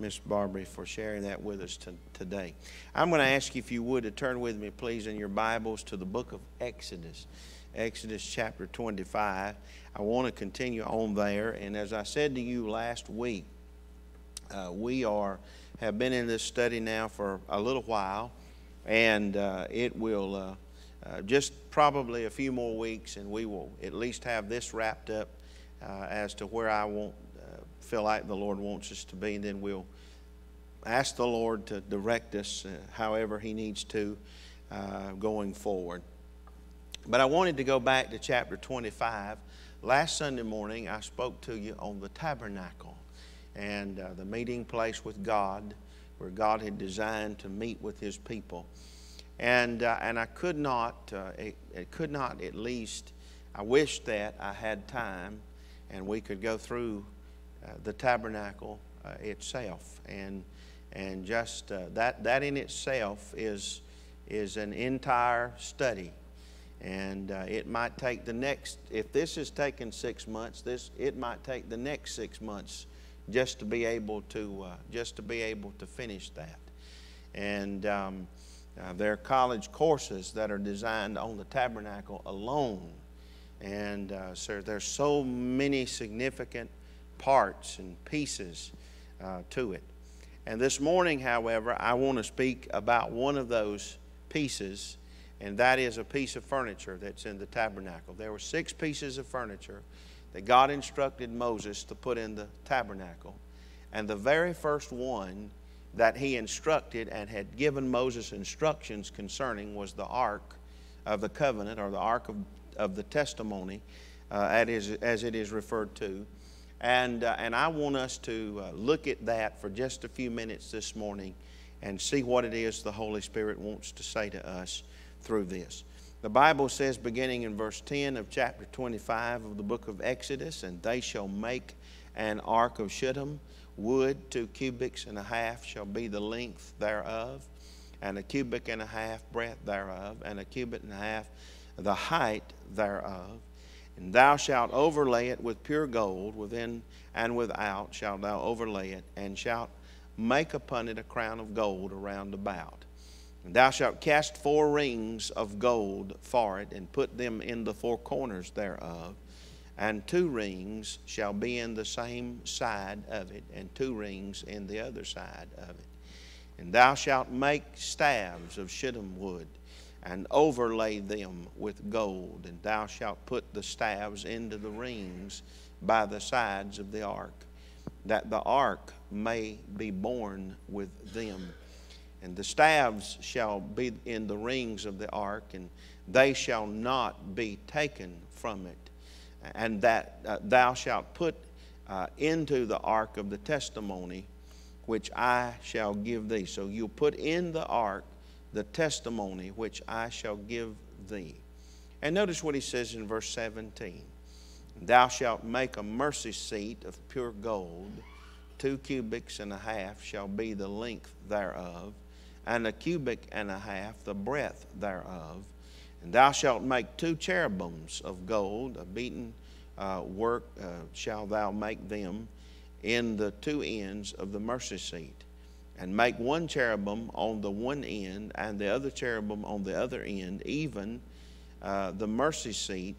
Miss Barbary, for sharing that with us to, today. I'm going to ask you, if you would, to turn with me, please, in your Bibles to the book of Exodus. Exodus chapter 25. I want to continue on there. And as I said to you last week, uh, we are have been in this study now for a little while, and uh, it will uh, uh just probably a few more weeks, and we will at least have this wrapped up uh, as to where I want feel like the Lord wants us to be. And then we'll ask the Lord to direct us however He needs to going forward. But I wanted to go back to chapter 25. Last Sunday morning, I spoke to you on the tabernacle and uh, the meeting place with God, where God had designed to meet with His people. And, uh, and I could not, uh, it, it, could not at least, I wish that I had time and we could go through uh, the tabernacle uh, itself. And, and just uh, that, that in itself is, is an entire study. And uh, it might take the next if this is taking six months this it might take the next six months just to be able to uh, just to be able to finish that. And um, uh, there are college courses that are designed on the tabernacle alone. And uh, so there's so many significant parts and pieces uh, to it and this morning however i want to speak about one of those pieces and that is a piece of furniture that's in the tabernacle. There were six pieces of furniture that God instructed Moses to put in the tabernacle. And the very first one that he instructed and had given Moses instructions concerning was the Ark of the Covenant or the Ark of, of the Testimony, uh, as it is referred to. And, uh, and I want us to uh, look at that for just a few minutes this morning and see what it is the Holy Spirit wants to say to us through this. The Bible says, beginning in verse 10 of chapter 25 of the book of Exodus, and they shall make an ark of shittim. Wood, two cubits and a half shall be the length thereof, and a cubit and a half breadth thereof, and a cubit and a half the height thereof. And thou shalt overlay it with pure gold, within and without shalt thou overlay it, and shalt make upon it a crown of gold around about. And thou shalt cast four rings of gold for it, and put them in the four corners thereof. And two rings shall be in the same side of it, and two rings in the other side of it. And thou shalt make staves of shittim wood, and overlay them with gold. And thou shalt put the staves into the rings by the sides of the ark, that the ark may be borne with them. And the staves shall be in the rings of the ark, and they shall not be taken from it. And that uh, thou shalt put uh, into the ark of the testimony, which I shall give thee. So you'll put in the ark the testimony which I shall give thee. And notice what he says in verse 17 Thou shalt make a mercy seat of pure gold, two cubits and a half shall be the length thereof and a cubic and a half the breadth thereof. And thou shalt make two cherubims of gold, a beaten uh, work uh, shall thou make them in the two ends of the mercy seat. And make one cherubim on the one end, and the other cherubim on the other end, even uh, the mercy seat.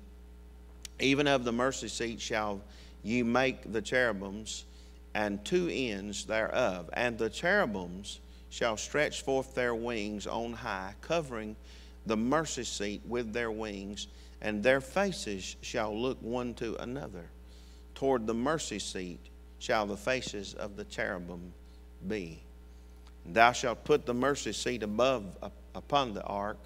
Even of the mercy seat shall ye make the cherubims, and two ends thereof. And the cherubims shall stretch forth their wings on high, covering the mercy seat with their wings, and their faces shall look one to another. Toward the mercy seat shall the faces of the cherubim be. Thou shalt put the mercy seat above upon the ark,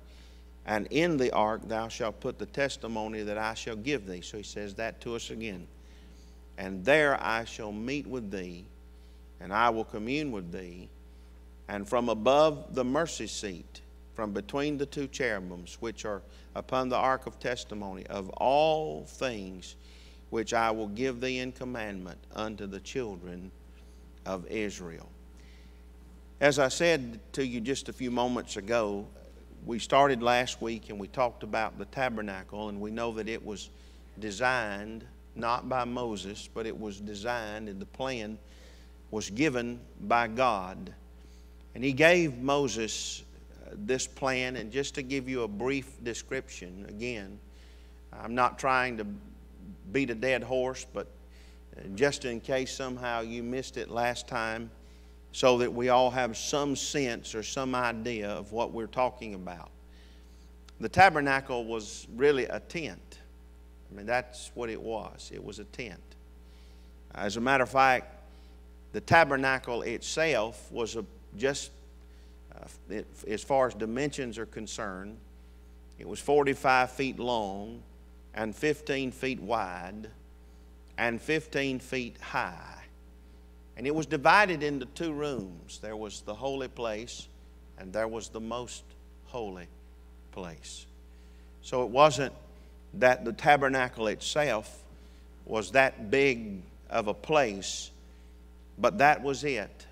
and in the ark thou shalt put the testimony that I shall give thee. So he says that to us again. And there I shall meet with thee, and I will commune with thee and from above the mercy seat, from between the two cherubims which are upon the ark of testimony, of all things which I will give thee in commandment unto the children of Israel. As I said to you just a few moments ago, we started last week and we talked about the tabernacle, and we know that it was designed not by Moses, but it was designed and the plan was given by God. And he gave Moses uh, this plan, and just to give you a brief description, again, I'm not trying to beat a dead horse, but uh, just in case somehow you missed it last time, so that we all have some sense or some idea of what we're talking about. The tabernacle was really a tent. I mean, that's what it was. It was a tent. As a matter of fact, the tabernacle itself was a, just, uh, it, as far as dimensions are concerned, it was 45 feet long and 15 feet wide and 15 feet high. And it was divided into two rooms there was the holy place, and there was the most holy place. So it wasn't that the tabernacle itself was that big of a place, but that was it.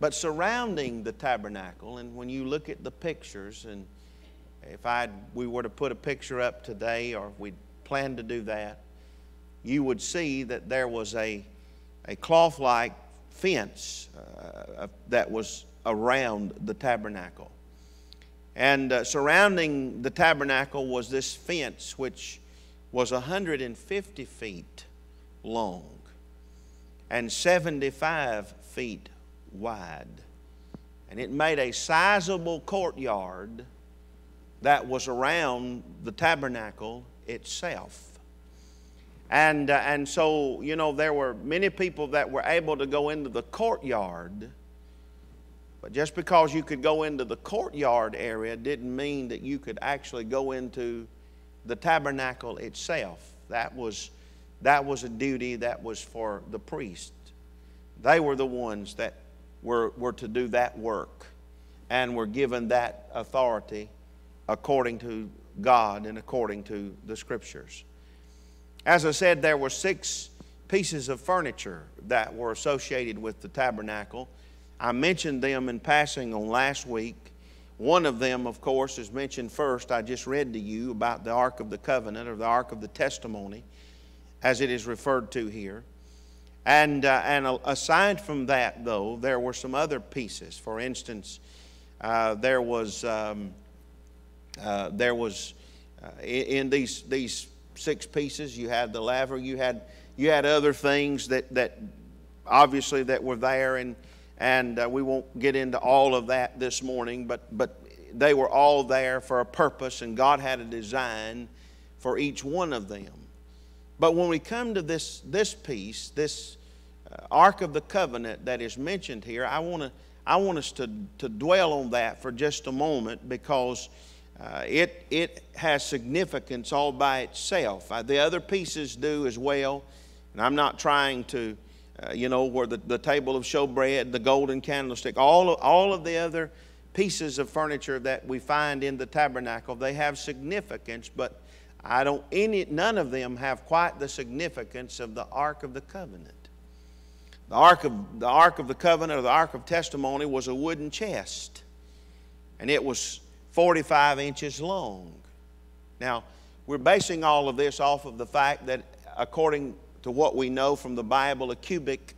But surrounding the tabernacle, and when you look at the pictures, and if I we were to put a picture up today, or if we plan to do that, you would see that there was a a cloth like fence uh, that was around the tabernacle. And uh, surrounding the tabernacle was this fence, which was 150 feet long and 75 feet wide. And it made a sizable courtyard that was around the tabernacle itself. And, uh, and so, you know, there were many people that were able to go into the courtyard. But just because you could go into the courtyard area didn't mean that you could actually go into the tabernacle itself. That was, that was a duty that was for the priest. They were the ones that were, were to do that work and were given that authority according to God and according to the scriptures. As I said, there were six pieces of furniture that were associated with the tabernacle. I mentioned them in passing on last week. One of them, of course, is mentioned first. I just read to you about the Ark of the Covenant or the Ark of the Testimony, as it is referred to here. And, uh, and aside from that, though, there were some other pieces. For instance, uh, there was, um, uh, there was uh, in these, these six pieces. You had the laver. You had you had other things that that obviously that were there, and and uh, we won't get into all of that this morning. But but they were all there for a purpose, and God had a design for each one of them. But when we come to this this piece, this uh, Ark of the Covenant that is mentioned here, I want to I want us to to dwell on that for just a moment because uh, it, it has significance all by itself. Uh, the other pieces do as well. And I'm not trying to, uh, you know, where the, the table of showbread, the golden candlestick, all of, all of the other pieces of furniture that we find in the tabernacle, they have significance, but I don't, any, none of them have quite the significance of the Ark of the Covenant. The Ark of, the Ark of the Covenant or the Ark of Testimony was a wooden chest. And it was 45 inches long. Now, we're basing all of this off of the fact that, according to what we know from the Bible, a cubic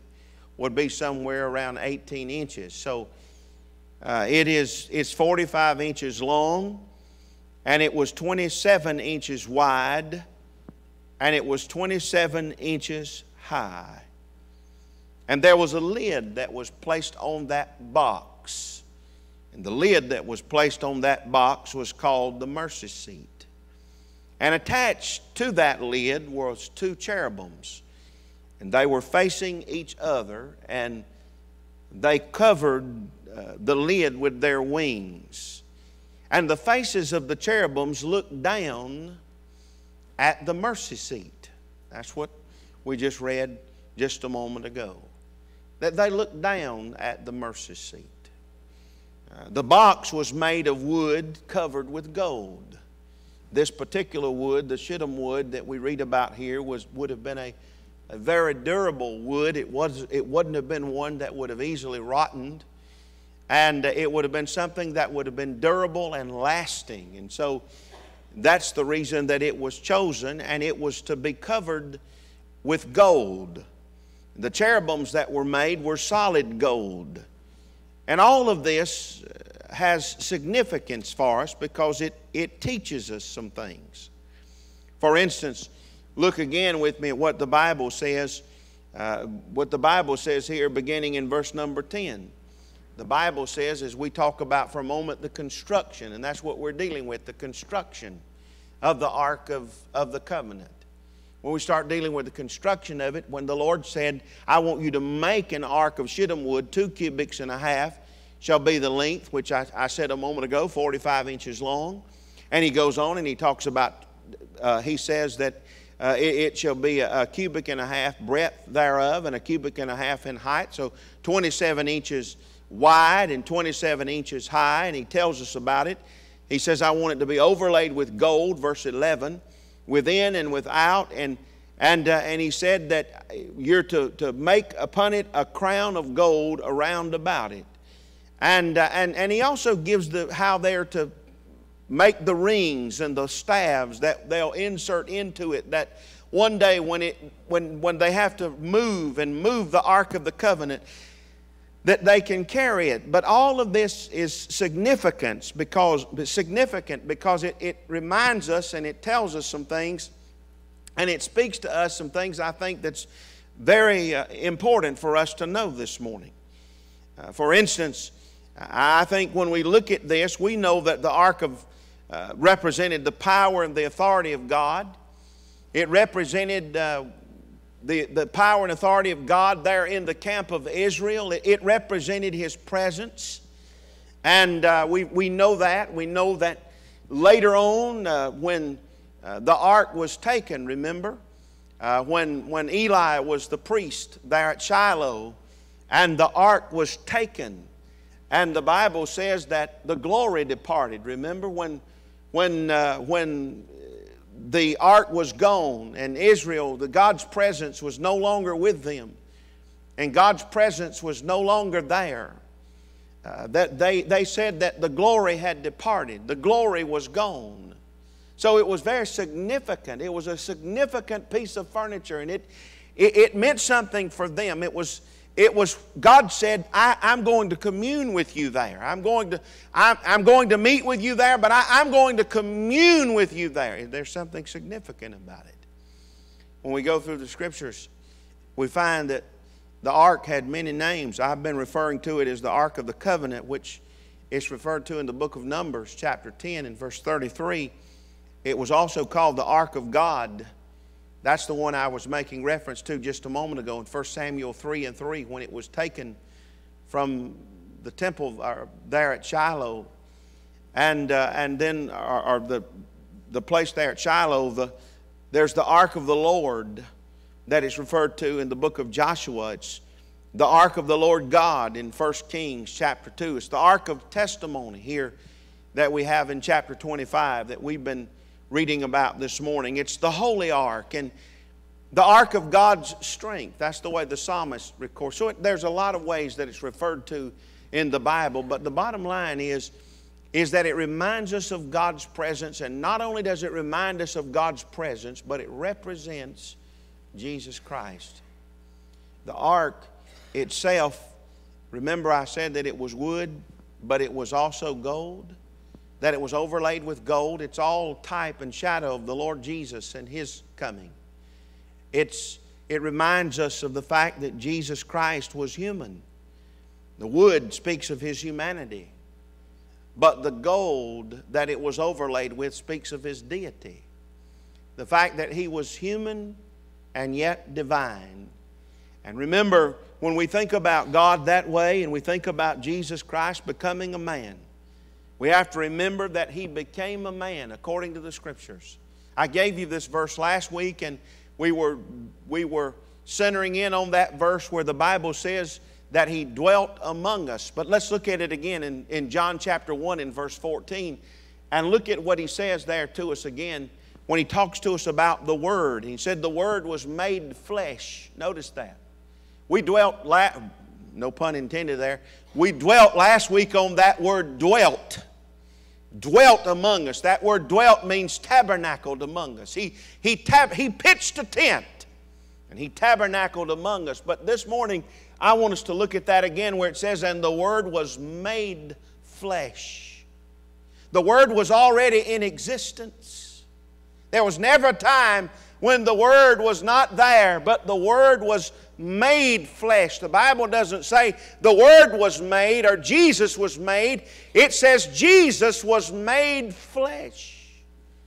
would be somewhere around 18 inches. So uh, it is it's 45 inches long, and it was 27 inches wide, and it was 27 inches high. And there was a lid that was placed on that box. And the lid that was placed on that box was called the mercy seat. And attached to that lid was two cherubims. And they were facing each other, and they covered uh, the lid with their wings. And the faces of the cherubims looked down at the mercy seat. That's what we just read just a moment ago. That they looked down at the mercy seat. Uh, the box was made of wood covered with gold. This particular wood, the shittim wood that we read about here, was, would have been a, a very durable wood. It, was, it wouldn't have been one that would have easily rotted. And it would have been something that would have been durable and lasting. And so that's the reason that it was chosen, and it was to be covered with gold. The cherubims that were made were solid gold. And all of this uh, has significance for us because it, it teaches us some things. For instance, look again with me at what the Bible says. Uh, what the Bible says here, beginning in verse number 10. The Bible says, as we talk about for a moment, the construction, and that's what we're dealing with the construction of the Ark of, of the Covenant. When we start dealing with the construction of it, when the Lord said, I want you to make an ark of shittim wood, two cubits and a half shall be the length, which I, I said a moment ago, 45 inches long. And he goes on and he talks about, uh, he says that uh, it, it, shall be a, a, cubic and a half breadth thereof and a cubic and a half in height. So 27 inches wide and 27 inches high. And he tells us about it. He says, I want it to be overlaid with gold, verse 11 within and without. And, and, uh, and he said that you're to, to make upon it a crown of gold around about it. And, uh, and, and he also gives the, how they're to make the rings and the staves that they'll insert into it that one day when, it, when, when they have to move and move the Ark of the Covenant, that they can carry it. But all of this is significance because, significant because it, it reminds us and it tells us some things and it speaks to us some things I think that's very uh, important for us to know this morning. Uh, for instance, I think when we look at this, we know that the Ark of uh, represented the power and the authority of God. It represented uh, the, the power and authority of God there in the camp of Israel. It, it represented His presence. And uh, we, we know that. We know that later on, uh, when uh, the ark was taken, remember? Uh, when, when Eli was the priest there at Shiloh, and the ark was taken, and the Bible says that the glory departed. Remember when, when, uh, when the ark was gone and Israel, the God's presence was no longer with them, and God's presence was no longer there. Uh, that they, they said that the glory had departed, the glory was gone. So it was very significant. It was a significant piece of furniture, and it, it, it meant something for them. It was, it was god said I, am going to commune with you there. I'm going to i'm, I'm going to meet with you there but I, i'm going to commune with you there. There's something significant about it? When we go through the scriptures we find that the ark had many names. I've been referring to it as the ark of the covenant which is referred to in the book of numbers chapter 10 and verse 33 it was also called the ark of god that's the one I was making reference to just a moment ago in 1 Samuel 3 and 3 when it was taken from the temple uh, there at Shiloh. And, uh, and then, or, or, the, the place there at Shiloh, the, there's the ark of the Lord that is referred to in the book of Joshua. It's the ark of the Lord God in 1 Kings chapter 2. It's the ark of testimony here that we have in chapter 25 that we've been reading about this morning. It's the Holy Ark and the Ark of God's strength. That's the way the psalmist records. So it, there's a lot of ways that it's referred to in the Bible, but the bottom line is, is that it reminds us of God's presence, and not only does it remind us of God's presence, but it represents Jesus Christ. The ark itself, remember I said that it was wood, but it was also gold? That it was overlaid with gold. It's all type and shadow of the Lord Jesus and His coming. It's, it reminds us of the fact that Jesus Christ was human. The wood speaks of His humanity, but the gold that it was overlaid with speaks of His deity. The fact that He was human and yet divine. And remember, when we think about God that way and we think about Jesus Christ becoming a man, we have to remember that he became a man according to the scriptures. I gave you this verse last week, and we were, we were centering in on that verse where the Bible says that he dwelt among us. But let's look at it again in, in John chapter 1 in verse 14 and look at what he says there to us again when he talks to us about the Word. He said the Word was made flesh. Notice that. We dwelt, la- no pun intended there, we dwelt last week on that word dwelt dwelt among us. That word dwelt means tabernacled among us. He, he, tab- he pitched a tent. And He tabernacled among us. But this morning, I want us to look at that again where it says, And the Word was made flesh. The Word was already in existence. There was never a time when the Word was not there, but the Word was made flesh. The Bible doesn't say the Word was made or Jesus was made, it says Jesus was made flesh.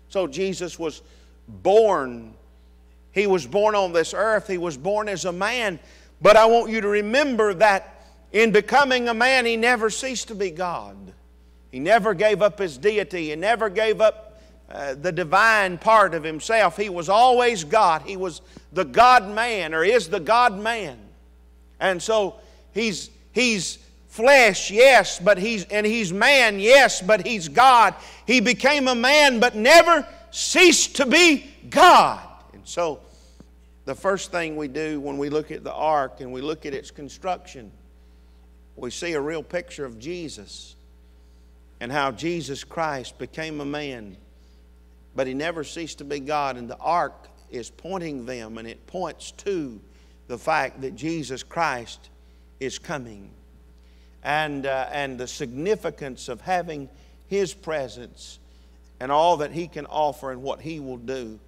So Jesus was born. He was born on this earth, He was born as a man. But I want you to remember that in becoming a man, He never ceased to be God. He never gave up His deity, He never gave up uh, the divine part of himself. He was always God. He was the God man, or is the God man. And so he's, he's flesh, yes, but he's, and he's man, yes, but he's God. He became a man, but never ceased to be God. And so the first thing we do when we look at the ark and we look at its construction, we see a real picture of Jesus and how Jesus Christ became a man but he never ceased to be God. And the ark is pointing them, and it points to the fact that Jesus Christ is coming. And, uh, and the significance of having his presence and all that he can offer and what he will do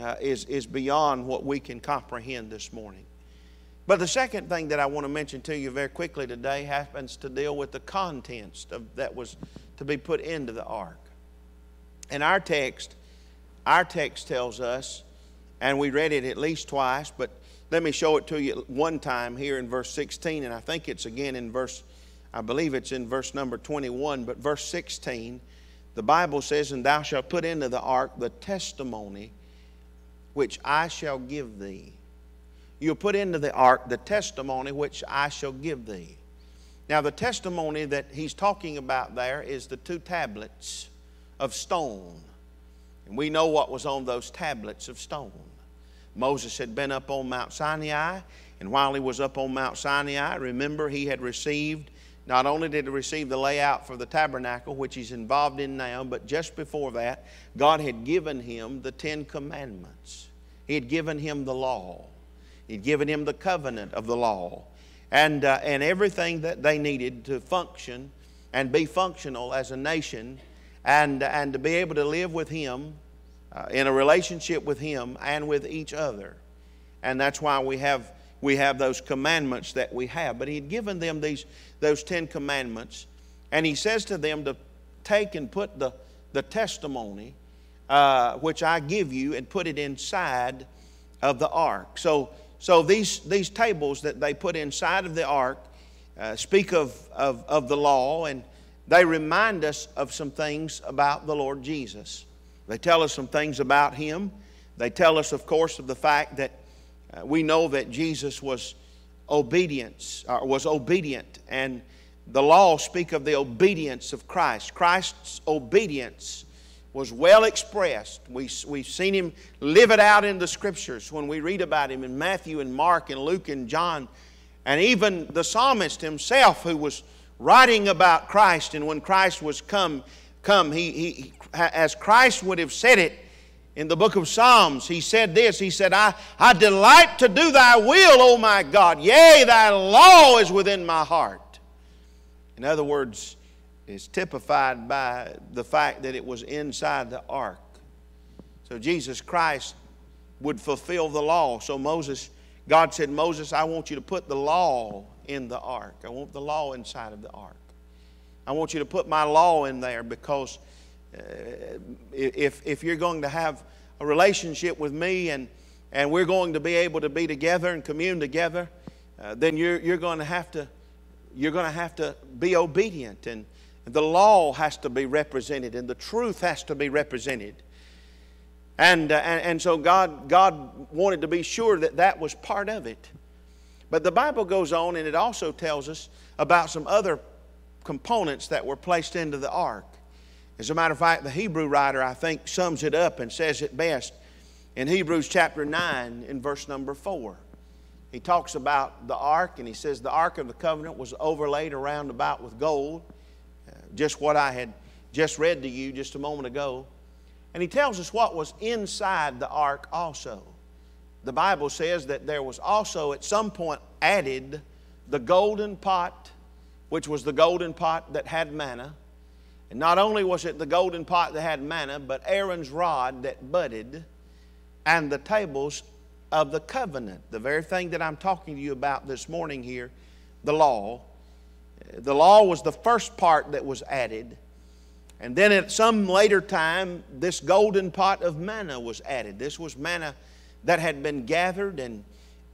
uh, is, is beyond what we can comprehend this morning. But the second thing that I want to mention to you very quickly today happens to deal with the contents of, that was to be put into the ark. In our text, our text tells us, and we read it at least twice, but let me show it to you one time here in verse 16, and I think it's again in verse, I believe it's in verse number 21, but verse 16, the Bible says, And thou shalt put into the ark the testimony which I shall give thee. You'll put into the ark the testimony which I shall give thee. Now, the testimony that he's talking about there is the two tablets of stone. And we know what was on those tablets of stone. Moses had been up on Mount Sinai, and while he was up on Mount Sinai, remember he had received, not only did he receive the layout for the tabernacle, which he's involved in now, but just before that, God had given him the Ten Commandments. He had given him the law. He'd given him the covenant of the law and, uh, and everything that they needed to function and be functional as a nation and, and to be able to live with Him uh, in a relationship with Him and with each other. And that's why we have, we have those commandments that we have. But He had given them these, those Ten Commandments, and He says to them to take and put the, the testimony uh, which I give you and put it inside of the ark. So, so these, these tables that they put inside of the ark uh, speak of, of, of the law and they remind us of some things about the Lord Jesus. They tell us some things about Him. They tell us, of course, of the fact that uh, we know that Jesus was obedience, or uh, was obedient, and the law speak of the obedience of Christ. Christ's obedience was well expressed. We, we've seen him live it out in the scriptures when we read about him in Matthew and Mark and Luke and John. And even the psalmist himself, who was writing about Christ, and when Christ was come, come, he, he, as Christ would have said it in the book of Psalms, he said this. He said, I, I delight to do thy will, O my God. Yea, thy law is within my heart. In other words, it's typified by the fact that it was inside the ark. So Jesus Christ would fulfill the law. So Moses, God said, Moses, I want you to put the law in the ark. I want the law inside of the ark. I want you to put my law in there because uh, if, if you're going to have a relationship with me and, and we're going to be able to be together and commune together, uh, then you're, you're going to have to you're going to have to be obedient and the law has to be represented and the truth has to be represented. And, uh, and, and so God, God wanted to be sure that that was part of it. But the Bible goes on and it also tells us about some other components that were placed into the ark. As a matter of fact, the Hebrew writer, I think, sums it up and says it best in Hebrews chapter 9 in verse number 4. He talks about the ark and he says the ark of the covenant was overlaid around about with gold, uh, just what I had just read to you just a moment ago. And he tells us what was inside the ark also. The Bible says that there was also at some point added the golden pot, which was the golden pot that had manna. And not only was it the golden pot that had manna, but Aaron's rod that budded and the tables of the covenant, the very thing that I'm talking to you about this morning here, the law. The law was the first part that was added. And then at some later time, this golden pot of manna was added. This was manna that had been gathered, and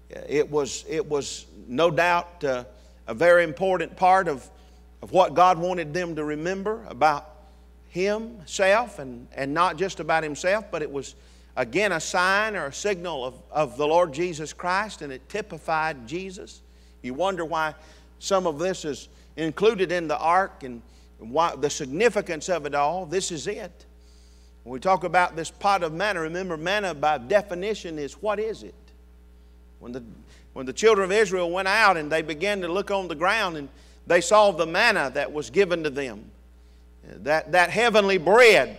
it was, it was no doubt uh, a very important part of, of what God wanted them to remember about Himself, and, and not just about Himself, but it was again a sign or a signal of, of the Lord Jesus Christ, and it typified Jesus. You wonder why some of this is included in the ark and why, the significance of it all. This is it. When we talk about this pot of manna, remember, manna by definition is what is it? When the, when the children of Israel went out and they began to look on the ground and they saw the manna that was given to them, that, that heavenly bread,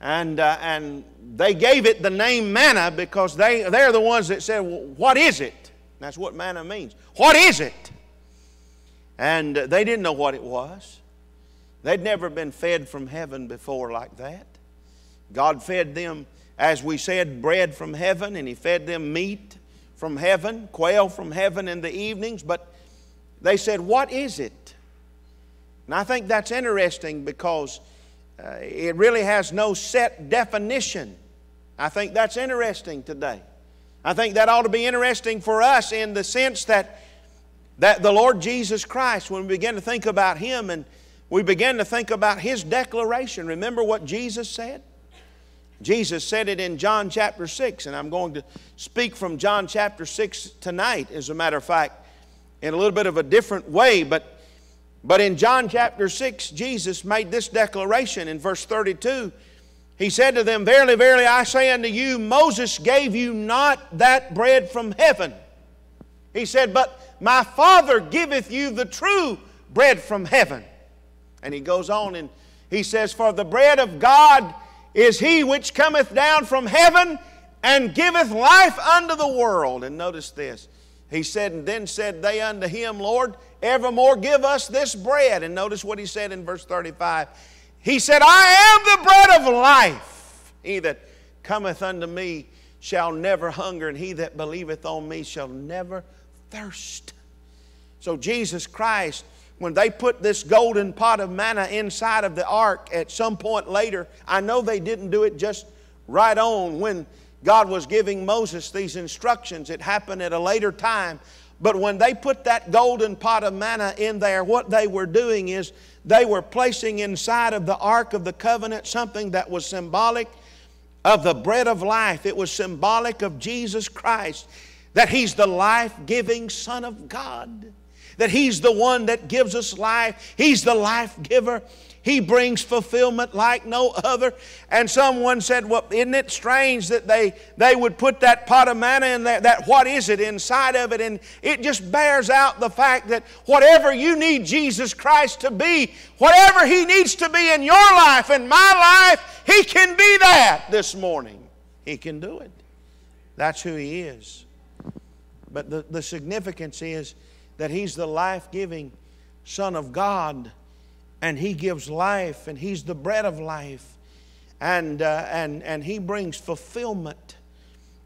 and, uh, and they gave it the name manna because they, they're the ones that said, well, What is it? That's what manna means. What is it? And they didn't know what it was. They'd never been fed from heaven before like that. God fed them, as we said, bread from heaven, and He fed them meat from heaven, quail from heaven in the evenings. But they said, What is it? And I think that's interesting because uh, it really has no set definition. I think that's interesting today. I think that ought to be interesting for us in the sense that, that the Lord Jesus Christ, when we begin to think about Him and we begin to think about His declaration, remember what Jesus said? Jesus said it in John chapter 6, and I'm going to speak from John chapter 6 tonight, as a matter of fact, in a little bit of a different way. But, but in John chapter 6, Jesus made this declaration in verse 32. He said to them, Verily, verily, I say unto you, Moses gave you not that bread from heaven. He said, But my Father giveth you the true bread from heaven. And he goes on and he says, For the bread of God is he which cometh down from heaven and giveth life unto the world. And notice this. He said, And then said they unto him, Lord, evermore give us this bread. And notice what he said in verse 35. He said, I am the bread of life. He that cometh unto me shall never hunger, and he that believeth on me shall never thirst. So Jesus Christ when they put this golden pot of manna inside of the ark at some point later, I know they didn't do it just right on when God was giving Moses these instructions. It happened at a later time. But when they put that golden pot of manna in there, what they were doing is they were placing inside of the Ark of the Covenant something that was symbolic of the bread of life. It was symbolic of Jesus Christ, that He's the life giving Son of God that He's the one that gives us life, He's the life giver. He brings fulfillment like no other. And someone said, Well, isn't it strange that they, they would put that pot of manna in that, that what is it inside of it? And it just bears out the fact that whatever you need Jesus Christ to be, whatever He needs to be in your life and my life, He can be that this morning. He can do it. That's who He is. But the, the significance is, that He's the life giving Son of God and He gives life and He's the bread of life and, uh, and, and He brings fulfillment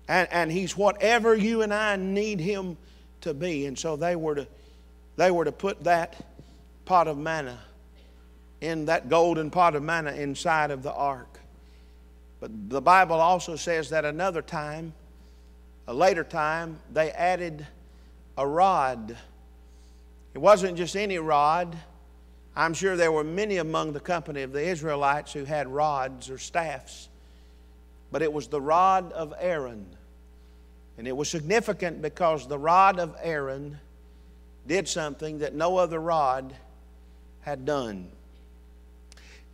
and, and He's whatever you and I need Him to be. And so they were to, they were to put that pot of manna in that golden pot of manna inside of the ark. But the Bible also says that another time, a later time, they added a rod it wasn't just any rod. I'm sure there were many among the company of the Israelites who had rods or staffs, but it was the rod of Aaron. And it was significant because the rod of Aaron did something that no other rod had done.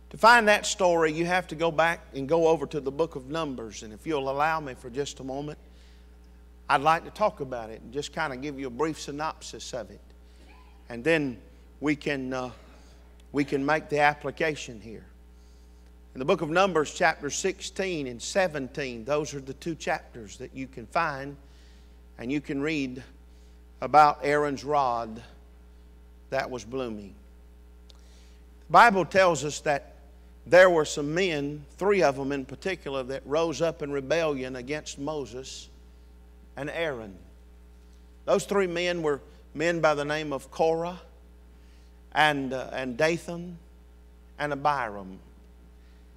To find that story, you have to go back and go over to the book of Numbers. And if you'll allow me for just a moment, I'd like to talk about it and just kind of give you a brief synopsis of it and then we can, uh, we can make the application here. In the book of Numbers, chapter 16 and 17, those are the two chapters that you can find and you can read about Aaron's rod that was blooming. The Bible tells us that there were some men, three of them in particular, that rose up in rebellion against Moses and Aaron. Those three men were men by the name of Korah and, uh, and Dathan and Abiram.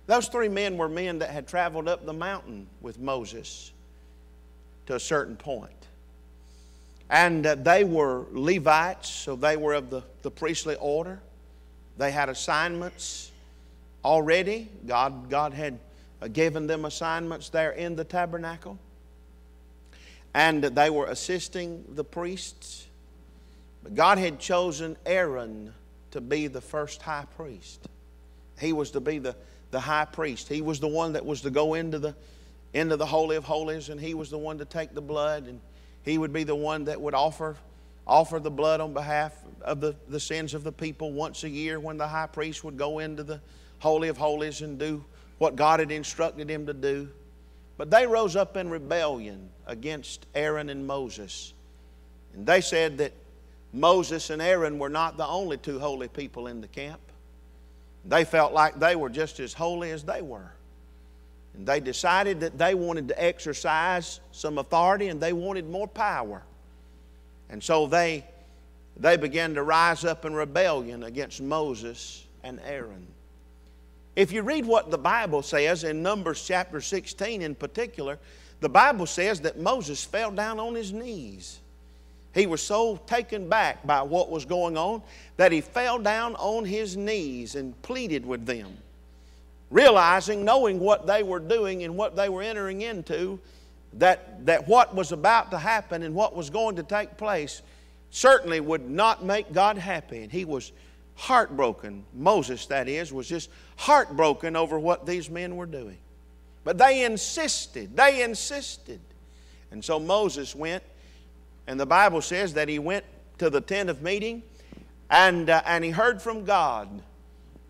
Those three men were men that had traveled up the mountain with Moses to a certain point. And uh, they were Levites, so they were of the, the priestly order. They had assignments already. God, God had uh, given them assignments there in the tabernacle. And they were assisting the priests. But God had chosen Aaron to be the first high priest. He was to be the the high priest. He was the one that was to go into the, into the Holy of Holies, and he was the one to take the blood, and he would be the one that would offer, offer the blood on behalf of the, the sins of the people once a year when the high priest would go into the Holy of Holies and do what God had instructed him to do. But they rose up in rebellion against Aaron and Moses. And they said that Moses and Aaron were not the only two holy people in the camp. They felt like they were just as holy as they were. And they decided that they wanted to exercise some authority and they wanted more power. And so they, they began to rise up in rebellion against Moses and Aaron. If you read what the Bible says in Numbers chapter 16 in particular, the Bible says that Moses fell down on his knees. He was so taken back by what was going on that he fell down on his knees and pleaded with them, realizing, knowing what they were doing and what they were entering into, that, that what was about to happen and what was going to take place certainly would not make God happy. And he was heartbroken. Moses, that is, was just heartbroken over what these men were doing. But they insisted, they insisted. And so Moses went and the Bible says that he went to the tent of meeting and, uh, and he heard from God.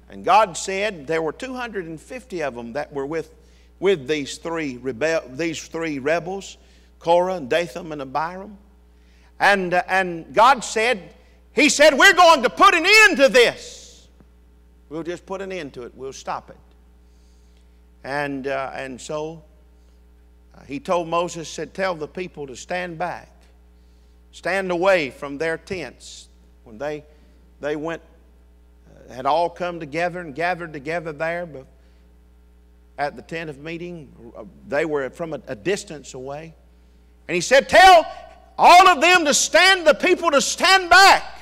And God said there were 250 of them that were with, with these, three rebel, these three rebels Korah and Dathan and Abiram. And, uh, and God said, He said, We're going to put an end to this. We'll just put an end to it, we'll stop it. And, uh, and so uh, He told Moses, said, Tell the people to stand back stand away from their tents. When they, they went, uh, had all come together and gathered together there but at the tent of meeting, uh, they were from a, a distance away. And he said, Tell all of them to stand, the people to stand back.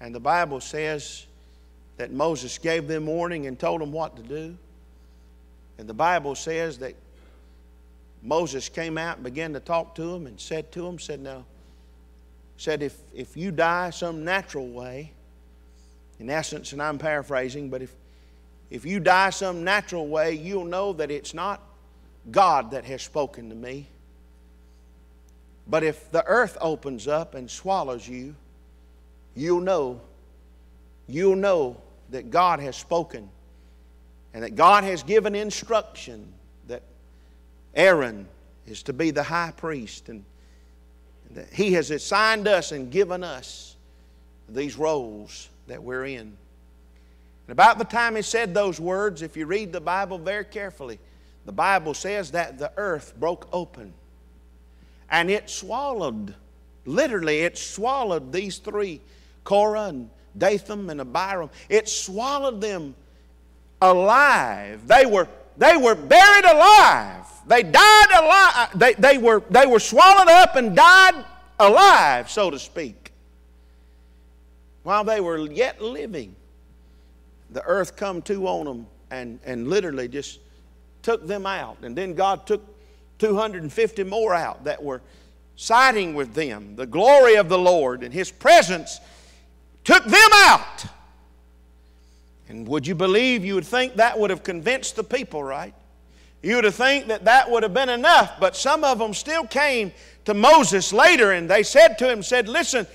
And the Bible says that Moses gave them warning and told them what to do. And the Bible says that Moses came out and began to talk to him and said to him, said, Now, said, if, if you die some natural way, in essence, and I'm paraphrasing, but if, if you die some natural way, you'll know that it's not God that has spoken to me. But if the earth opens up and swallows you, you'll know, you'll know that God has spoken and that God has given instruction Aaron is to be the high priest, and he has assigned us and given us these roles that we're in. And about the time he said those words, if you read the Bible very carefully, the Bible says that the earth broke open and it swallowed, literally, it swallowed these three Korah and Dathan and Abiram. It swallowed them alive. They were, they were buried alive. They died alive. Uh, they, they, were, they were swallowed up and died alive, so to speak. While they were yet living, the earth come to on them and, and literally just took them out. And then God took 250 more out that were siding with them. The glory of the Lord and His presence took them out. And would you believe you would think that would have convinced the people, right? You would have think that that would have been enough, but some of them still came to Moses later and they said to him, said, listen,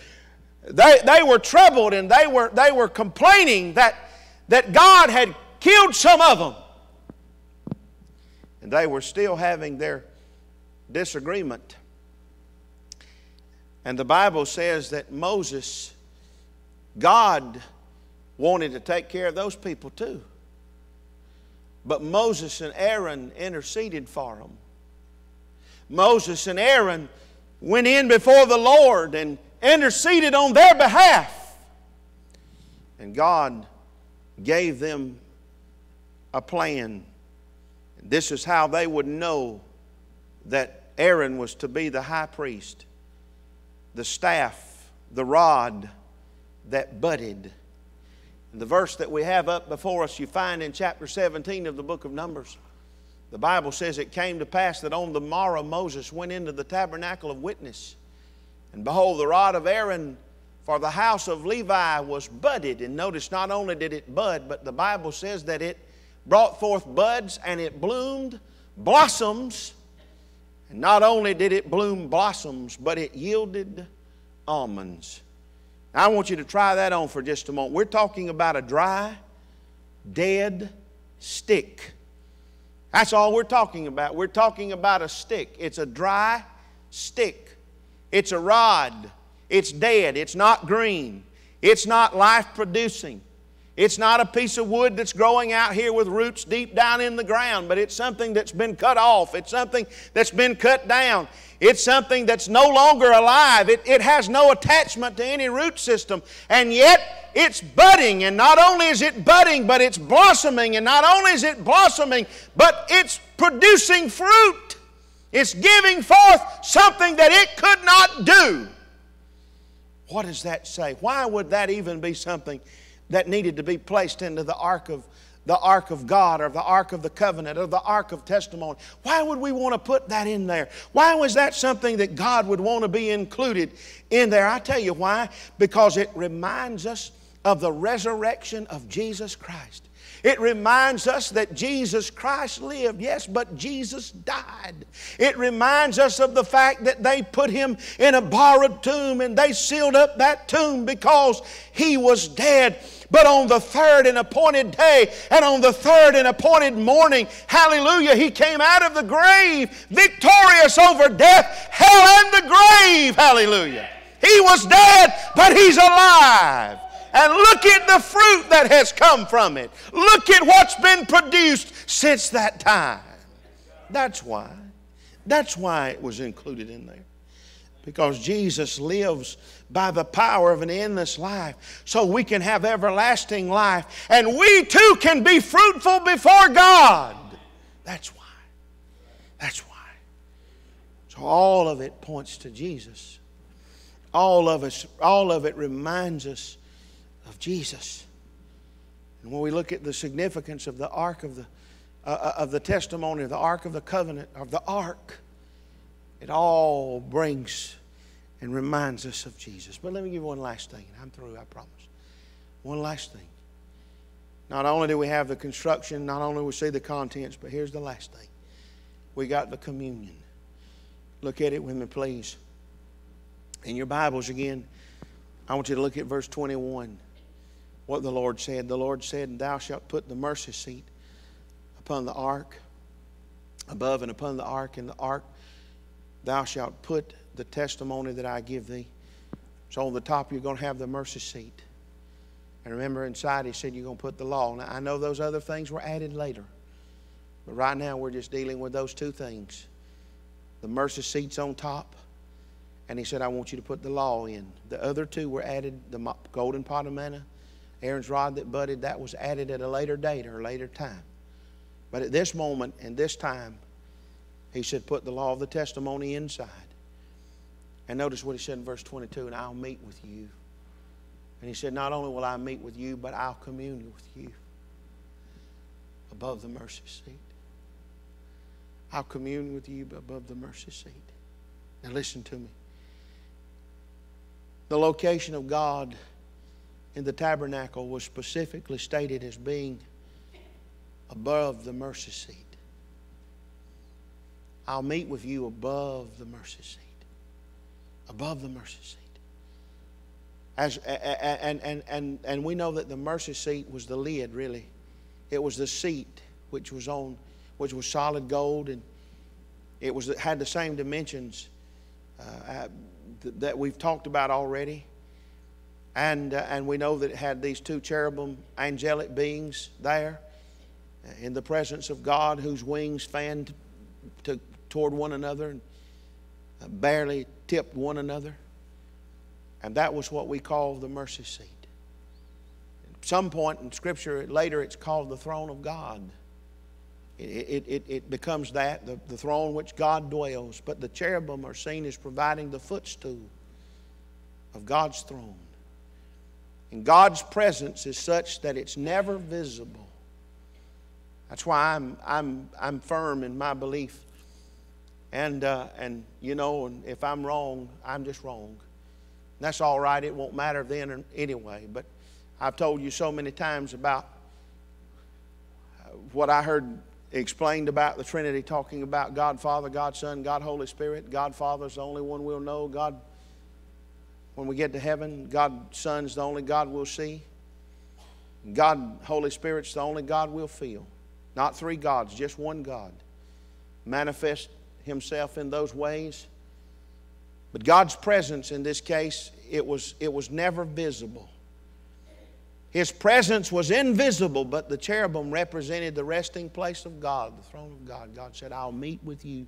they, they were troubled and they were, they were complaining that, that God had killed some of them. And they were still having their disagreement. And the Bible says that Moses, God wanted to take care of those people too. But Moses and Aaron interceded for them. Moses and Aaron went in before the Lord and interceded on their behalf. And God gave them a plan. This is how they would know that Aaron was to be the high priest. The staff, the rod that budded. The verse that we have up before us, you find in chapter 17 of the book of Numbers. The Bible says it came to pass that on the morrow Moses went into the tabernacle of witness. And behold, the rod of Aaron for the house of Levi was budded. And notice, not only did it bud, but the Bible says that it brought forth buds and it bloomed blossoms. And not only did it bloom blossoms, but it yielded almonds. I want you to try that on for just a moment. We're talking about a dry, dead stick. That's all we're talking about. We're talking about a stick. It's a dry stick, it's a rod. It's dead. It's not green. It's not life producing. It's not a piece of wood that's growing out here with roots deep down in the ground, but it's something that's been cut off. It's something that's been cut down. It's something that's no longer alive. It, it has no attachment to any root system. And yet, it's budding. And not only is it budding, but it's blossoming. And not only is it blossoming, but it's producing fruit. It's giving forth something that it could not do. What does that say? Why would that even be something that needed to be placed into the ark of the ark of God or the ark of the covenant or the ark of testimony. Why would we want to put that in there? Why was that something that God would want to be included in there? I tell you why. Because it reminds us of the resurrection of Jesus Christ. It reminds us that Jesus Christ lived, yes, but Jesus died. It reminds us of the fact that they put him in a borrowed tomb and they sealed up that tomb because he was dead. But on the third and appointed day, and on the third and appointed morning, hallelujah, he came out of the grave victorious over death, hell, and the grave, hallelujah. He was dead, but he's alive. And look at the fruit that has come from it. Look at what's been produced since that time. That's why. That's why it was included in there. Because Jesus lives by the power of an endless life so we can have everlasting life and we too can be fruitful before God. That's why. That's why. So all of it points to Jesus. All of us, all of it reminds us of Jesus. And when we look at the significance of the ark of the, uh, uh, of the testimony, of the ark of the covenant, of the ark, it all brings and reminds us of Jesus. But let me give you one last thing, and I'm through, I promise. One last thing. Not only do we have the construction, not only we see the contents, but here's the last thing. We got the communion. Look at it with me, please. In your Bibles again, I want you to look at verse 21 what the Lord said. The Lord said, Thou shalt put the mercy seat upon the ark, above and upon the ark, and the ark thou shalt put the testimony that I give thee. So on the top, you're going to have the mercy seat. And remember, inside, he said, You're going to put the law. Now, I know those other things were added later. But right now, we're just dealing with those two things the mercy seat's on top. And he said, I want you to put the law in. The other two were added the golden pot of manna Aaron's rod that budded, that was added at a later date or a later time. But at this moment and this time, he said, put the law of the testimony inside. And notice what he said in verse 22 and I'll meet with you. And he said, Not only will I meet with you, but I'll commune with you above the mercy seat. I'll commune with you above the mercy seat. Now, listen to me. The location of God in the tabernacle was specifically stated as being above the mercy seat. I'll meet with you above the mercy seat. Above the mercy seat. As, and, and, and, and we know that the mercy seat was the lid, really. It was the seat which was on, which was solid gold, and it was had the same dimensions uh, that we've talked about already. And, uh, and we know that it had these two cherubim angelic beings there uh, in the presence of God whose wings fanned to, toward one another and uh, barely tipped one another. And that was what we call the mercy seat. At some point in Scripture, later it's called the throne of God. It, it, it, becomes that, the, the throne which God dwells. But the cherubim are seen as providing the footstool of God's throne. And God's presence is such that it's never visible. That's why I'm, I'm, I'm firm in my belief. And, uh, and you know, and if I'm wrong, I'm just wrong. That's all right. It won't matter then anyway. But I've told you so many times about what I heard explained about the Trinity, talking about God Father, God Son, God Holy Spirit. God Father is the only one we'll know. God, when we get to heaven, God Son's the only God we'll see. God Holy Spirit's the only God we'll feel. Not three gods, just one God. Manifest Himself in those ways. But God's presence in this case, it was, it was never visible. His presence was invisible, but the cherubim represented the resting place of God, the throne of God. God said, I'll meet with you.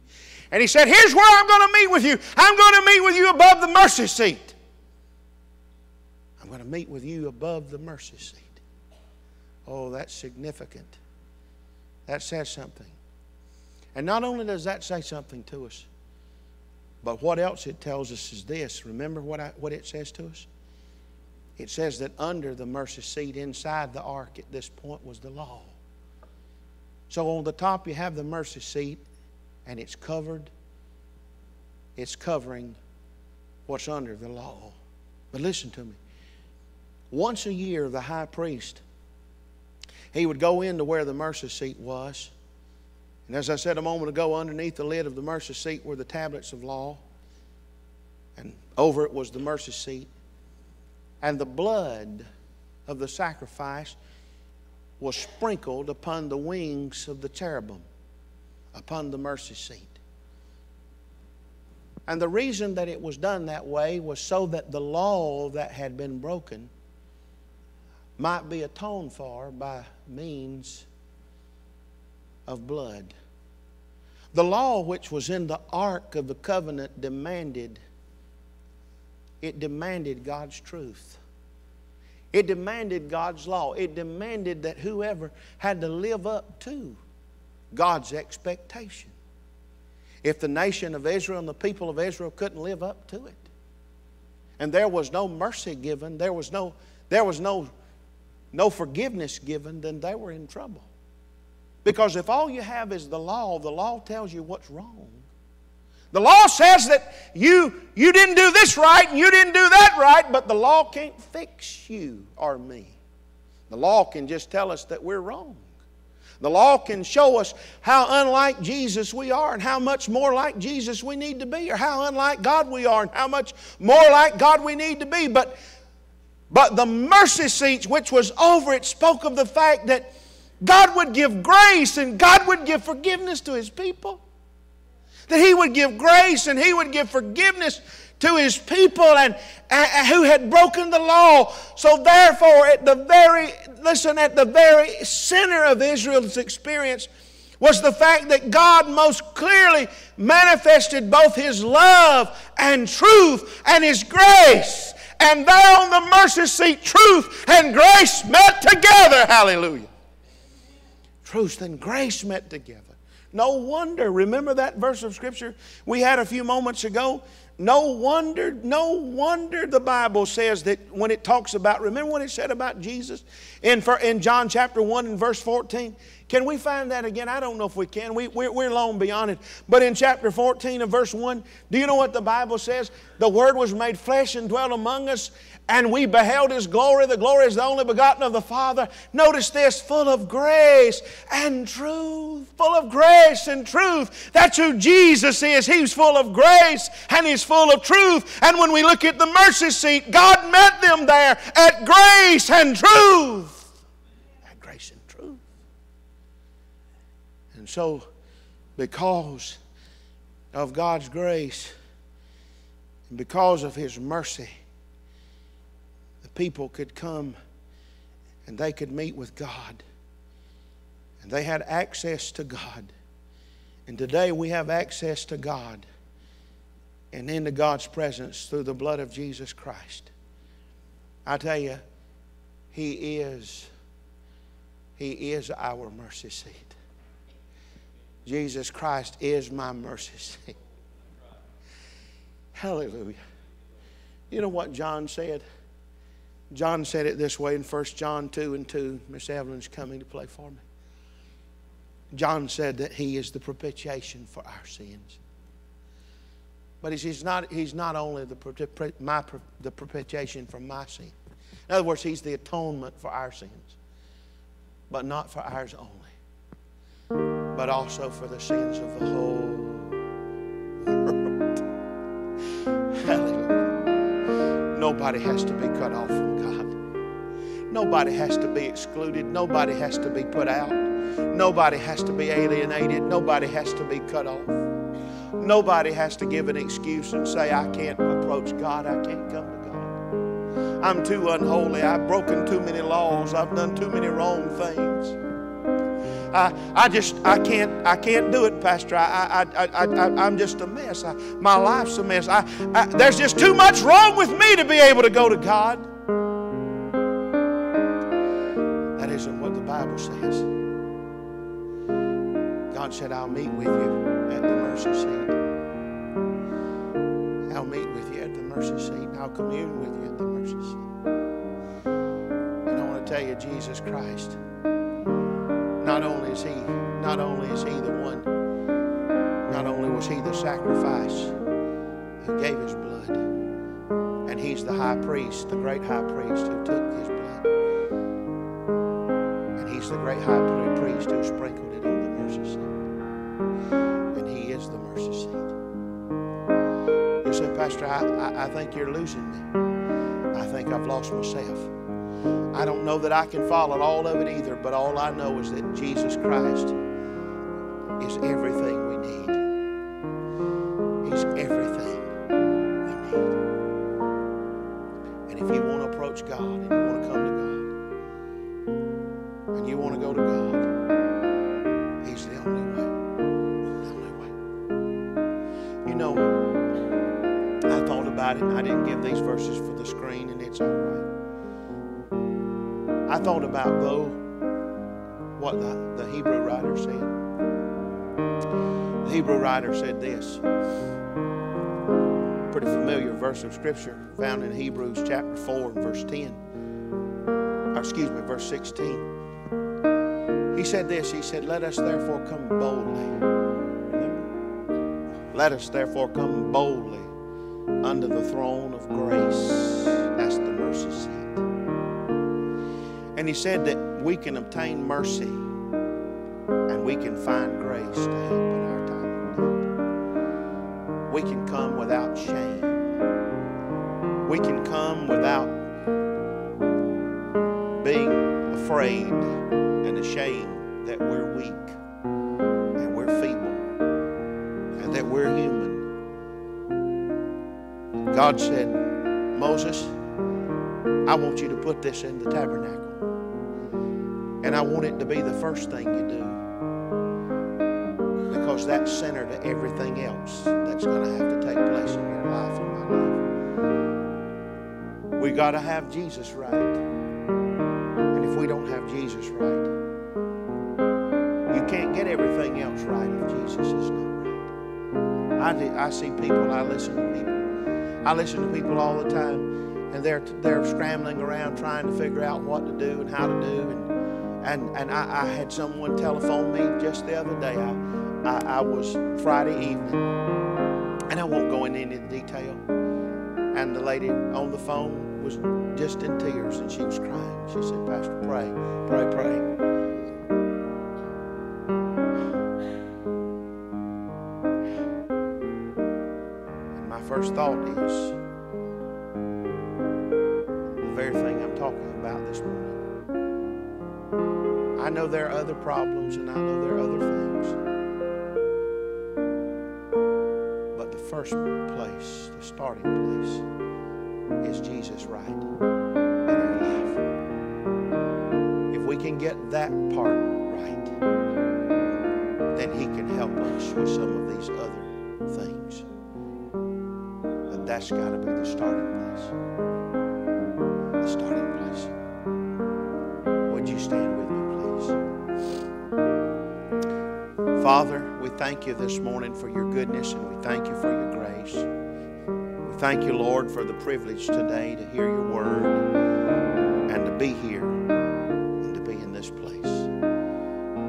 And He said, Here's where I'm going to meet with you. I'm going to meet with you above the mercy seat. I'm going to meet with you above the mercy seat. Oh, that's significant. That says something. And not only does that say something to us, but what else it tells us is this. Remember what, I, what it says to us? it says that under the mercy seat inside the ark at this point was the law. So on the top you have the mercy seat and it's covered. It's covering what's under the law. But listen to me. Once a year, the high priest, he would go into where the mercy seat was. And as I said a moment ago, underneath the lid of the mercy seat were the tablets of law. And over it was the mercy seat and the blood of the sacrifice was sprinkled upon the wings of the cherubim, upon the mercy seat. And the reason that it was done that way was so that the law that had been broken might be atoned for by means of blood. The law which was in the ark of the covenant demanded it demanded God's truth. It demanded God's law. It demanded that whoever had to live up to God's expectation. If the nation of Israel and the people of Israel couldn't live up to it, and there was no mercy given, there was no, there was no, no forgiveness given, then they were in trouble. Because if all you have is the law, the law tells you what's wrong. The law says that you, you didn't do this right and you didn't do that right, but the law can't fix you or me. The law can just tell us that we're wrong. The law can show us how unlike Jesus we are and how much more like Jesus we need to be, or how unlike God we are and how much more like God we need to be. But, but the mercy seat which was over it spoke of the fact that God would give grace and God would give forgiveness to His people. That He would give grace and He would give forgiveness to His people and, and who had broken the law. So therefore, at the very, listen, at the very center of Israel's experience was the fact that God most clearly manifested both His love and truth and His grace. And there on the mercy seat, truth and grace met together. Hallelujah. Truth and grace met together. No wonder. Remember that verse of Scripture we had a few moments ago? No wonder, no wonder the Bible says that when it talks about, remember what it said about Jesus in, in John chapter 1 and verse 14? Can we find that again? I don't know if we can. We, we're, we're long beyond it. But in chapter 14 of verse 1, do you know what the Bible says? The Word was made flesh and dwelt among us, and we beheld His glory. The glory is the only begotten of the Father. Notice this full of grace and truth. Full of grace and truth. That's who Jesus is. He's full of grace and He's full of truth. And when we look at the mercy seat, God met them there at grace and truth. At grace and truth. And so, because of God's grace and because of His mercy, people could come and they could meet with God. And they had access to God. And today we have access to God and into God's presence through the blood of Jesus Christ. I tell you, He is, He is our mercy seat. Jesus Christ is my mercy seat. Hallelujah. You know what John said? John said it this way in 1 John 2 and 2. Miss Evelyn's coming to play for me. John said that he is the propitiation for our sins. But he's not, he's not only the, my, the propitiation for my sin. In other words, he's the atonement for our sins, but not for ours only but also for the sins of the whole Nobody has to be cut off from God. Nobody has to be excluded. Nobody has to be put out. Nobody has to be alienated. Nobody has to be cut off. Nobody has to give an excuse and say, I can't approach God. I can't come to God. I'm too unholy. I've broken too many laws. I've done too many wrong things. I, I just, I can't, I can't do it, Pastor. I, I, I, I, I'm just a mess. I, my life's a mess. I, I, there's just too much wrong with me to be able to go to God. That isn't what the Bible says. God said, I'll meet with you at the mercy seat. I'll meet with you at the mercy seat. I'll commune with you at the mercy seat. And I want to tell you, Jesus Christ not only is he, not only is he the one, not only was he the sacrifice who gave his blood, and he's the high priest, the great high priest who took his blood. And he's the great high priest who sprinkled it on the mercy seat. And he is the mercy seat. You say, Pastor, I, I, I think you're losing me. I think I've lost myself. I don't know that I can follow all of it either, but all I know is that Jesus Christ is everything said this. Pretty familiar verse of Scripture found in Hebrews chapter 4 and verse 10. Or excuse me, verse 16. He said this He said, Let us therefore come boldly. Let us therefore come boldly under the throne of grace. That's the mercy seat. And he said that we can obtain mercy and we can find grace to help in our time of need. We can come without shame. We can come without being afraid and ashamed that we're weak and we're feeble and that we're human. God said, Moses, I want you to put this in the tabernacle. And I want it to be the first thing you do. Because that's center to everything else that's going to have to take place in your life and my life. We got to have Jesus right. And if we don't have Jesus right, you can't get everything else right if Jesus is not right. I, I see people, I listen to people. I listen to people all the time, and they're, they're scrambling around trying to figure out what to do and how to do. And And, and I, I had someone telephone me just the other day. I, I, I was Friday evening, and I won't go into any detail. And the lady on the phone was just in tears and she was crying. She said, Pastor, pray, pray, pray. And my first thought is the very thing I'm talking about this morning. I know there are other problems and I know there are other things. First place, the starting place, is Jesus right in our life. If we can get that part right, then He can help us with some of these other things. But that's got to be the starting place. Thank you this morning for your goodness and we thank you for your grace. We thank you, Lord, for the privilege today to hear your word and to be here and to be in this place.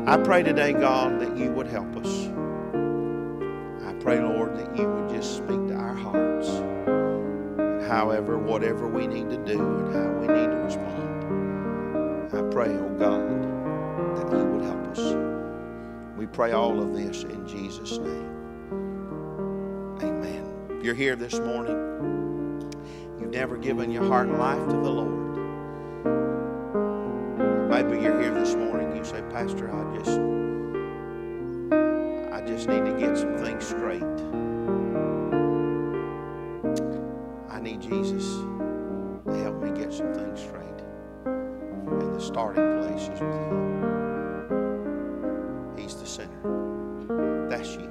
I pray today, God, that you would help us. I pray, Lord, that you would just speak to our hearts. However, whatever we need to do and how we need to pray all of this in Jesus' name. Amen. If you're here this morning, you've never given your heart and life to the Lord. Maybe you're here this morning, you say, Pastor, I just I just need to get some things straight. I need Jesus to help me get some things straight. And the starting place is with Him. He's the center. That's you.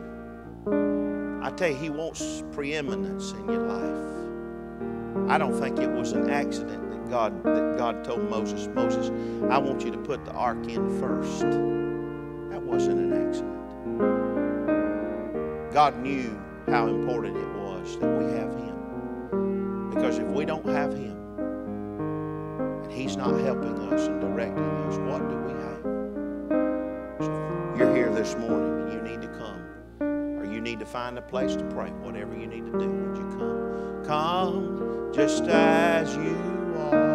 I tell you, He wants preeminence in your life. I don't think it was an accident that God that God told Moses, Moses, I want you to put the ark in first. That wasn't an accident. God knew how important it was that we have Him. Because if we don't have Him, and He's not helping us and directing us, what do we have? This morning you need to come, or you need to find a place to pray, whatever you need to do, would you come? Come just as you are.